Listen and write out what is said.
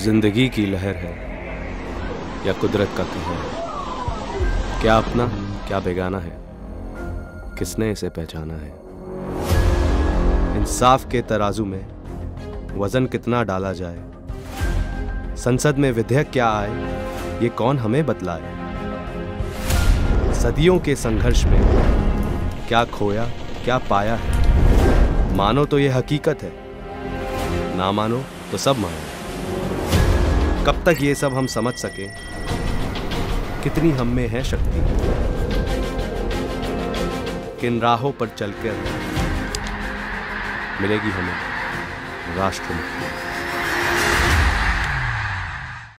ज़िंदगी की लहर है, या कुदरत का कहर क्या अपना, क्या बेगाना है? किसने इसे पहचाना है? इंसाफ के तराजू में वज़न कितना डाला जाए? संसद में विधेयक क्या आए? ये कौन हमें बतलाए? सदियों के संघर्ष में क्या खोया, क्या पाया है? मानो तो ये हकीकत है। ना मानो तो सब मानो। कब तक ये सब हम समझ सके? कितनी हम में है शक्ति? किन राहों पर चलकर मिलेगी हमें राष्ट्र मुक्ति?